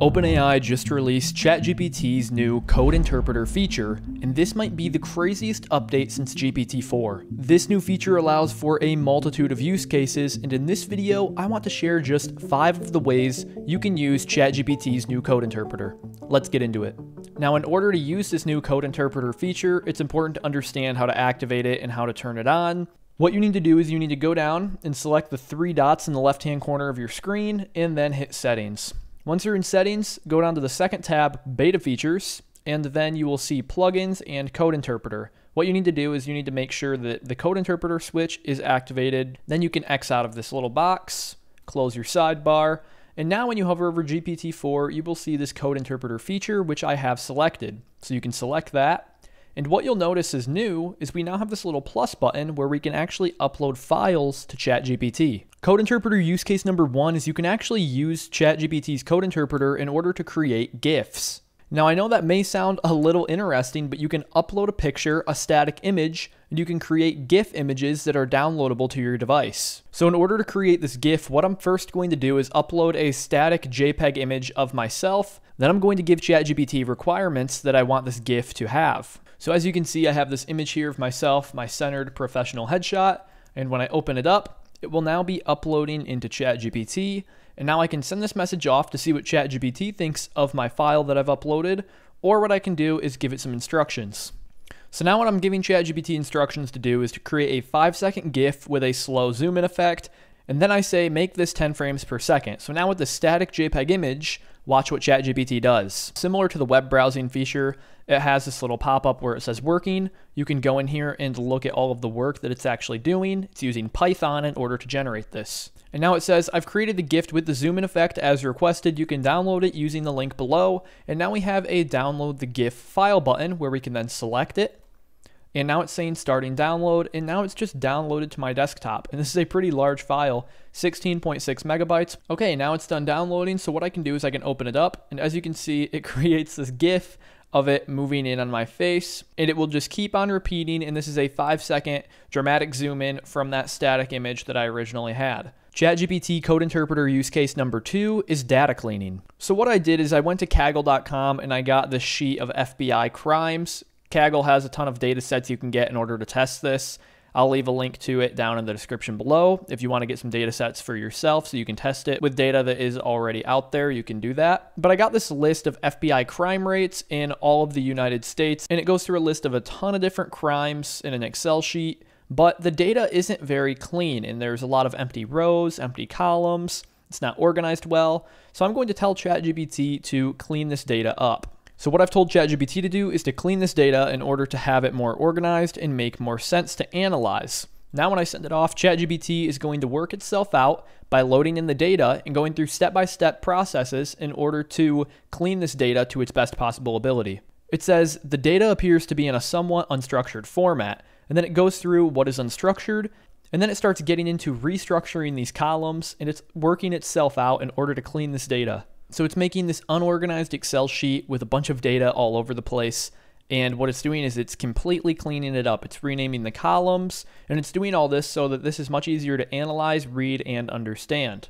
OpenAI just released ChatGPT's new code interpreter feature, and this might be the craziest update since GPT-4. This new feature allows for a multitude of use cases, and in this video, I want to share just five of the ways you can use ChatGPT's new code interpreter. Let's get into it. Now, in order to use this new code interpreter feature, it's important to understand how to activate it and how to turn it on. What you need to do is you need to go down and select the three dots in the left-hand corner of your screen, and then hit Settings. Once you're in settings, go down to the second tab, beta features, and then you will see plugins and code interpreter. What you need to do is you need to make sure that the code interpreter switch is activated. Then you can X out of this little box, close your sidebar, and now when you hover over GPT-4, you will see this code interpreter feature, which I have selected. So you can select that. And what you'll notice is new is we now have this little plus button where we can actually upload files to ChatGPT. Code interpreter use case number one is you can actually use ChatGPT's code interpreter in order to create GIFs. Now, I know that may sound a little interesting, but you can upload a picture, a static image, and you can create GIF images that are downloadable to your device. So in order to create this GIF, what I'm first going to do is upload a static JPEG image of myself. Then I'm going to give ChatGPT requirements that I want this GIF to have. So as you can see, I have this image here of myself, my centered professional headshot. And when I open it up, it will now be uploading into ChatGPT, and now I can send this message off to see what ChatGPT thinks of my file that I've uploaded, or what I can do is give it some instructions. So now what I'm giving ChatGPT instructions to do is to create a 5 second GIF with a slow zoom in effect, and then I say make this 10 frames per second. So now with the static JPEG image, watch what ChatGPT does. Similar to the web browsing feature, it has this little pop-up where it says working. You can go in here and look at all of the work that it's actually doing. It's using Python in order to generate this. And now it says, I've created the gift with the zoom in effect as requested. You can download it using the link below. And now we have a download the GIF file button where we can then select it. And now it's saying starting download, and now it's just downloaded to my desktop. And this is a pretty large file, 16.6 megabytes. Okay, now it's done downloading, so what I can do is I can open it up, and as you can see, it creates this GIF of it moving in on my face and it will just keep on repeating and this is a five second dramatic zoom in from that static image that I originally had. ChatGPT code interpreter use case number two is data cleaning. So what I did is I went to Kaggle.com and I got this sheet of FBI crimes. Kaggle has a ton of data sets you can get in order to test this. I'll leave a link to it down in the description below. If you want to get some data sets for yourself so you can test it with data that is already out there, you can do that. But I got this list of FBI crime rates in all of the United States, and it goes through a list of a ton of different crimes in an Excel sheet. But the data isn't very clean, and there's a lot of empty rows, empty columns. It's not organized well. So I'm going to tell ChatGPT to clean this data up. So what I've told ChatGPT to do is to clean this data in order to have it more organized and make more sense to analyze. Now when I send it off, ChatGPT is going to work itself out by loading in the data and going through step-by-step processes in order to clean this data to its best possible ability. It says the data appears to be in a somewhat unstructured format, and then it goes through what is unstructured, and then it starts getting into restructuring these columns, and it's working itself out in order to clean this data. So it's making this unorganized Excel sheet with a bunch of data all over the place. And what it's doing is it's completely cleaning it up. It's renaming the columns, and it's doing all this so that this is much easier to analyze, read, and understand.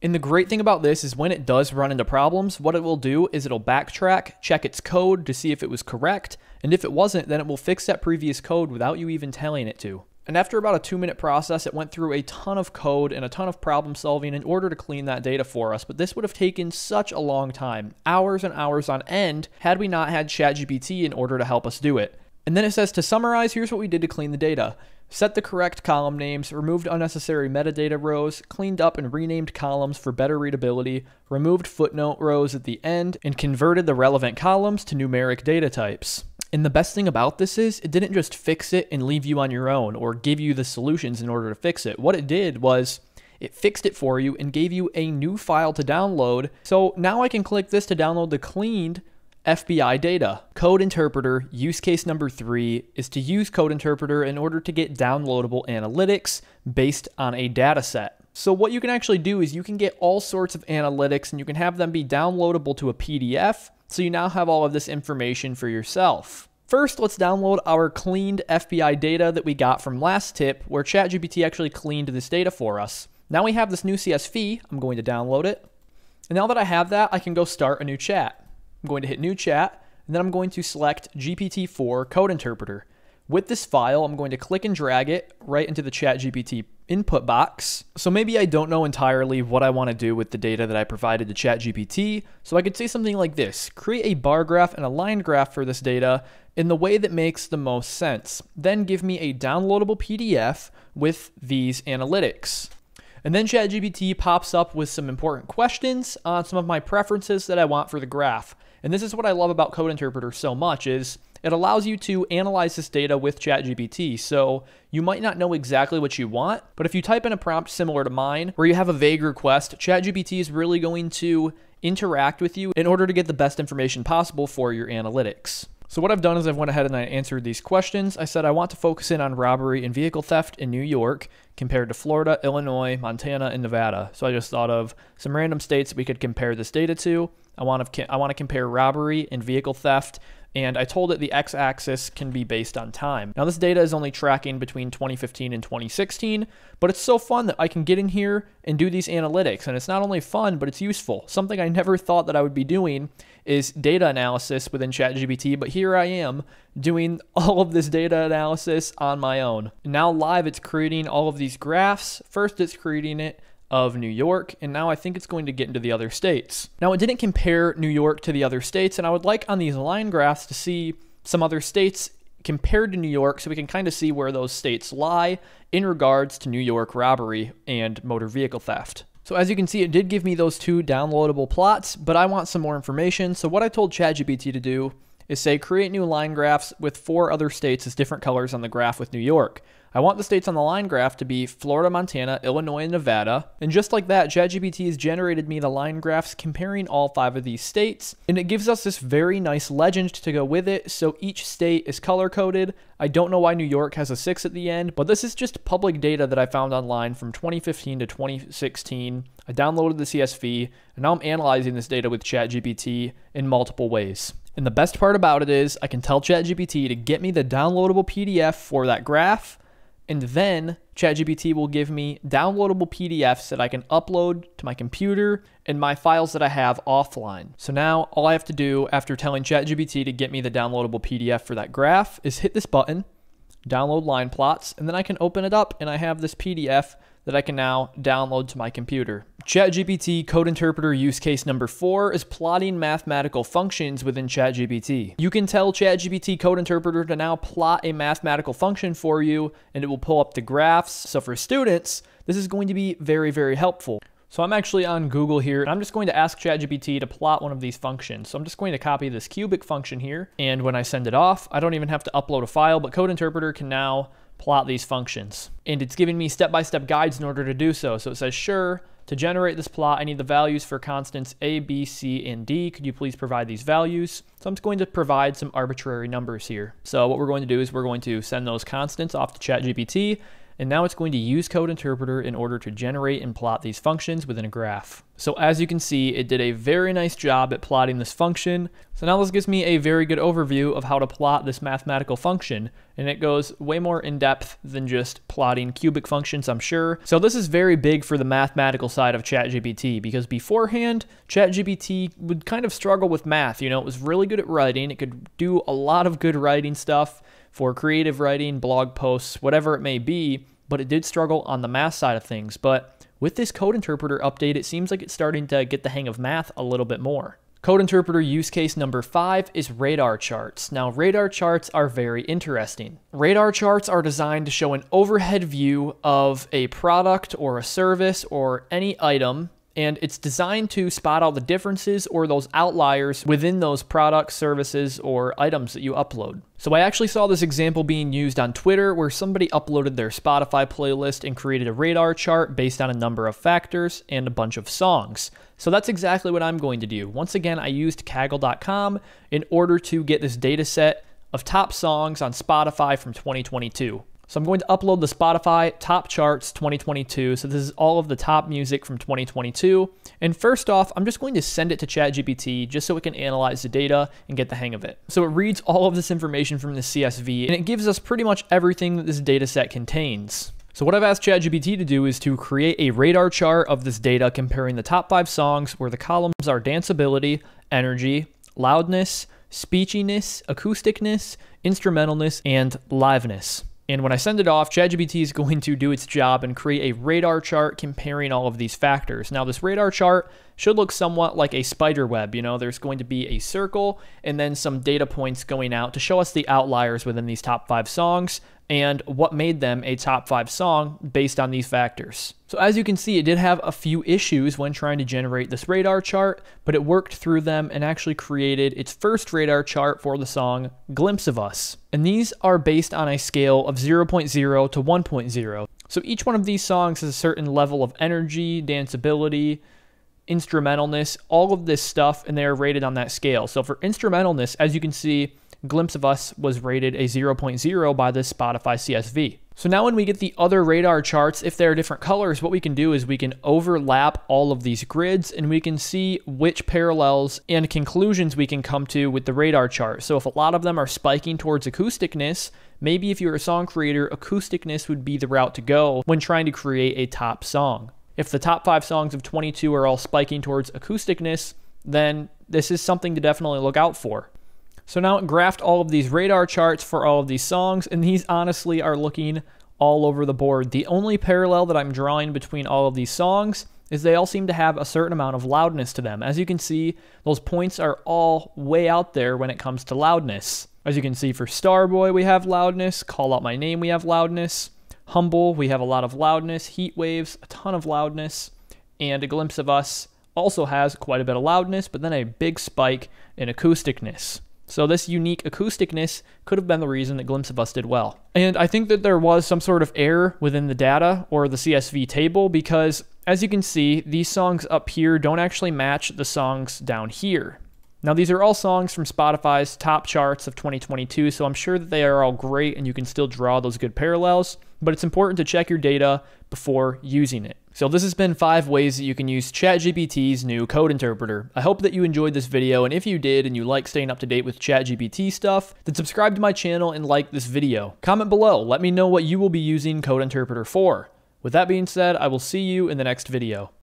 And the great thing about this is when it does run into problems, what it will do is it'll backtrack, check its code to see if it was correct, and if it wasn't, then it will fix that previous code without you even telling it to. And after about a two minute process, it went through a ton of code and a ton of problem solving in order to clean that data for us. But this would have taken such a long time, hours and hours on end, had we not had ChatGPT in order to help us do it. And then it says to summarize, here's what we did to clean the data. Set the correct column names, removed unnecessary metadata rows, cleaned up and renamed columns for better readability, removed footnote rows at the end, and converted the relevant columns to numeric data types. And the best thing about this is it didn't just fix it and leave you on your own or give you the solutions in order to fix it. What it did was it fixed it for you and gave you a new file to download. So now I can click this to download the cleaned FBI data. Code Interpreter use case number three is to use Code Interpreter in order to get downloadable analytics based on a data set. So what you can actually do is you can get all sorts of analytics and you can have them be downloadable to a PDF so you now have all of this information for yourself. First, let's download our cleaned FBI data that we got from last tip, where ChatGPT actually cleaned this data for us. Now we have this new CSV. I'm going to download it. And now that I have that, I can go start a new chat. I'm going to hit new chat, and then I'm going to select GPT-4 code interpreter. With this file, I'm going to click and drag it right into the ChatGPT input box. So maybe I don't know entirely what I want to do with the data that I provided to ChatGPT. So I could say something like this, create a bar graph and a line graph for this data in the way that makes the most sense. Then give me a downloadable PDF with these analytics. And then ChatGPT pops up with some important questions on some of my preferences that I want for the graph. And this is what I love about Code Interpreter so much is it allows you to analyze this data with ChatGPT. So you might not know exactly what you want, but if you type in a prompt similar to mine where you have a vague request, ChatGPT is really going to interact with you in order to get the best information possible for your analytics. So what I've done is I've went ahead and I answered these questions. I said I want to focus in on robbery and vehicle theft in New York compared to Florida, Illinois, Montana, and Nevada. So I just thought of some random states we could compare this data to. I want to I want to compare robbery and vehicle theft and I told it the x-axis can be based on time. Now this data is only tracking between 2015 and 2016, but it's so fun that I can get in here and do these analytics, and it's not only fun, but it's useful. Something I never thought that I would be doing is data analysis within ChatGPT, but here I am doing all of this data analysis on my own. Now live, it's creating all of these graphs. First, it's creating it of New York, and now I think it's going to get into the other states. Now, it didn't compare New York to the other states, and I would like on these line graphs to see some other states compared to New York so we can kind of see where those states lie in regards to New York robbery and motor vehicle theft. So as you can see, it did give me those two downloadable plots, but I want some more information. So what I told ChatGPT to do is say create new line graphs with four other states as different colors on the graph with New York. I want the states on the line graph to be Florida, Montana, Illinois, and Nevada. And just like that, ChatGPT has generated me the line graphs comparing all five of these states. And it gives us this very nice legend to go with it. So each state is color coded. I don't know why New York has a 6 at the end, but this is just public data that I found online from 2015 to 2016. I downloaded the CSV, and now I'm analyzing this data with ChatGPT in multiple ways. And the best part about it is I can tell ChatGPT to get me the downloadable PDF for that graph and then ChatGPT will give me downloadable PDFs that I can upload to my computer and my files that I have offline. So now all I have to do after telling ChatGPT to get me the downloadable PDF for that graph is hit this button, download line plots, and then I can open it up and I have this PDF that I can now download to my computer. ChatGPT Code Interpreter use case number four is plotting mathematical functions within ChatGPT. You can tell ChatGPT Code Interpreter to now plot a mathematical function for you and it will pull up the graphs. So for students, this is going to be very, very helpful. So I'm actually on Google here, and I'm just going to ask ChatGPT to plot one of these functions. So I'm just going to copy this cubic function here, and when I send it off, I don't even have to upload a file, but Code Interpreter can now plot these functions. And it's giving me step-by-step -step guides in order to do so. So it says, sure, to generate this plot, I need the values for constants A, B, C, and D. Could you please provide these values? So I'm just going to provide some arbitrary numbers here. So what we're going to do is we're going to send those constants off to ChatGPT, and now it's going to use Code Interpreter in order to generate and plot these functions within a graph. So as you can see, it did a very nice job at plotting this function. So now this gives me a very good overview of how to plot this mathematical function, and it goes way more in depth than just plotting cubic functions, I'm sure. So this is very big for the mathematical side of ChatGPT, because beforehand, ChatGPT would kind of struggle with math. You know, it was really good at writing, it could do a lot of good writing stuff, for creative writing, blog posts, whatever it may be, but it did struggle on the math side of things. But with this code interpreter update, it seems like it's starting to get the hang of math a little bit more. Code interpreter use case number five is radar charts. Now, radar charts are very interesting. Radar charts are designed to show an overhead view of a product or a service or any item and it's designed to spot all the differences or those outliers within those products, services, or items that you upload. So I actually saw this example being used on Twitter where somebody uploaded their Spotify playlist and created a radar chart based on a number of factors and a bunch of songs. So that's exactly what I'm going to do. Once again, I used Kaggle.com in order to get this data set of top songs on Spotify from 2022. So I'm going to upload the Spotify Top Charts 2022. So this is all of the top music from 2022. And first off, I'm just going to send it to ChatGPT just so it can analyze the data and get the hang of it. So it reads all of this information from the CSV and it gives us pretty much everything that this data set contains. So what I've asked ChatGPT to do is to create a radar chart of this data comparing the top five songs where the columns are danceability, energy, loudness, speechiness, acousticness, instrumentalness, and liveness. And when I send it off, ChatGPT is going to do its job and create a radar chart comparing all of these factors. Now, this radar chart should look somewhat like a spider web. You know, there's going to be a circle and then some data points going out to show us the outliers within these top five songs and what made them a top five song based on these factors. So as you can see, it did have a few issues when trying to generate this radar chart, but it worked through them and actually created its first radar chart for the song Glimpse of Us. And these are based on a scale of 0.0 to 1.0. So each one of these songs has a certain level of energy, danceability, instrumentalness, all of this stuff, and they are rated on that scale. So for instrumentalness, as you can see, Glimpse of Us was rated a 0.0 by the Spotify CSV. So now when we get the other radar charts, if they're different colors, what we can do is we can overlap all of these grids and we can see which parallels and conclusions we can come to with the radar chart. So if a lot of them are spiking towards acousticness, maybe if you're a song creator, acousticness would be the route to go when trying to create a top song. If the top five songs of 22 are all spiking towards acousticness, then this is something to definitely look out for. So now graphed all of these radar charts for all of these songs, and these honestly are looking all over the board. The only parallel that I'm drawing between all of these songs is they all seem to have a certain amount of loudness to them. As you can see, those points are all way out there when it comes to loudness. As you can see for Starboy, we have loudness. Call Out My Name, we have loudness. Humble, we have a lot of loudness. Heat Waves, a ton of loudness. And A Glimpse of Us also has quite a bit of loudness, but then a big spike in acousticness. So this unique acousticness could have been the reason that Glimpse of Us did well. And I think that there was some sort of error within the data or the CSV table because as you can see, these songs up here don't actually match the songs down here. Now, these are all songs from Spotify's top charts of 2022, so I'm sure that they are all great and you can still draw those good parallels, but it's important to check your data before using it. So this has been five ways that you can use ChatGPT's new code interpreter. I hope that you enjoyed this video, and if you did and you like staying up to date with ChatGPT stuff, then subscribe to my channel and like this video. Comment below, let me know what you will be using Code Interpreter for. With that being said, I will see you in the next video.